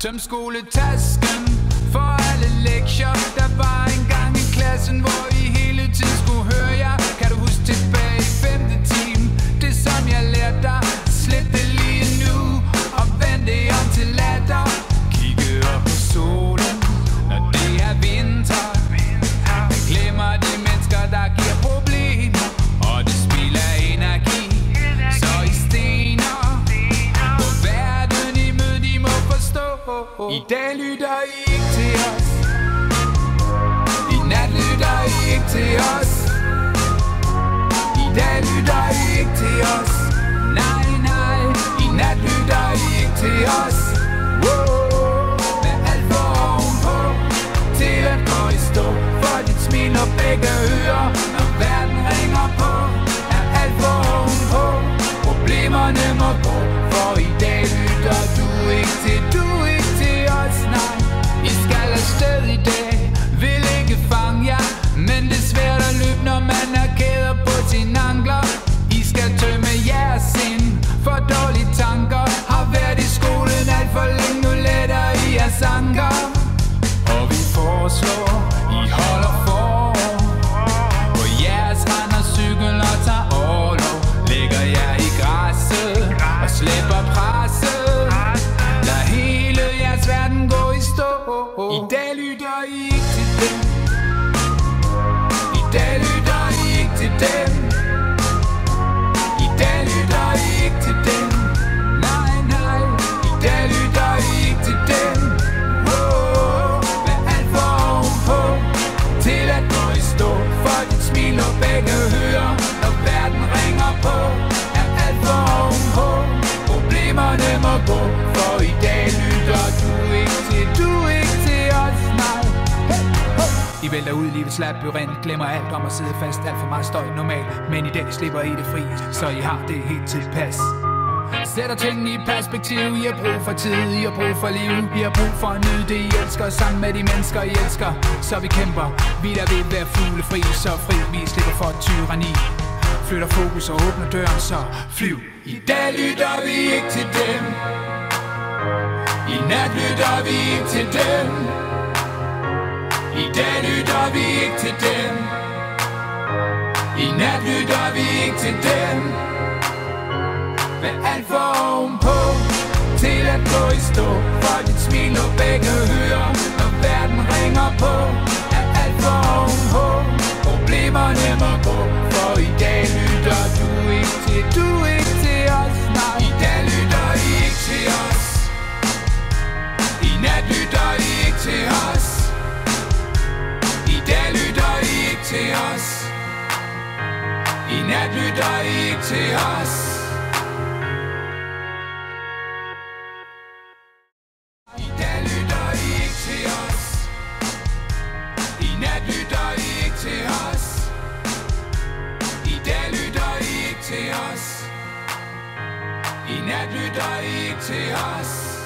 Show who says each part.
Speaker 1: Tøm skoletasken for alle lektier. Der var engang i klassen, hvor I I dag lytter I ikke til os. I nat lytter I ikke til os. I dag lytter I ikke til os. Nej, nej. I nat lytter I ikke til os. Wow. Med alt for ovenpå Til at gå i stå. For dit smil og begge ører Når verden ringer på Er alt for ovenpå Problemerne må gå dem. I dag lytter I ikke til dem. Nej, nej. I dag lytter I ikke til dem. Oh, oh, med alt for ovenpå Til at gå i stå. For dit smil og begge hører Når verden ringer på. Er alt for ovenpå Problemerne må gå For i dag hey. Vælter ud i livets labyrint Glemmer alt om at sidde fast Alt for meget støj normalt. Men i dag slipper I det fri Så I har det helt tilpas. Sætter tingene i perspektiv I har brug for tid, I har brug for liv I har brug for at nyde det I elsker Sammen med de mennesker I elsker. Så vi kæmper Vi der vil være fuglefri Så fri vi slipper for tyranni. Flytter fokus og åbner døren Så flyv. I dag lytter vi ikke til dem. I nat lytter vi ikke til dem lytter vi ikke til dem I nat lytter vi ikke til dem med alt for ovenpå Til at gå i stå For dit smil og begge hører Når verden ringer på Er alt for ovenpå Problemer må gå For i dag lytter du ikke til Du ikke til os. I nat lytter I ikke til os. I dag lytter I ikke til os. I nat lytter I ikke til os. I dag lytter I ikke til os. I nat lytter I ikke til os.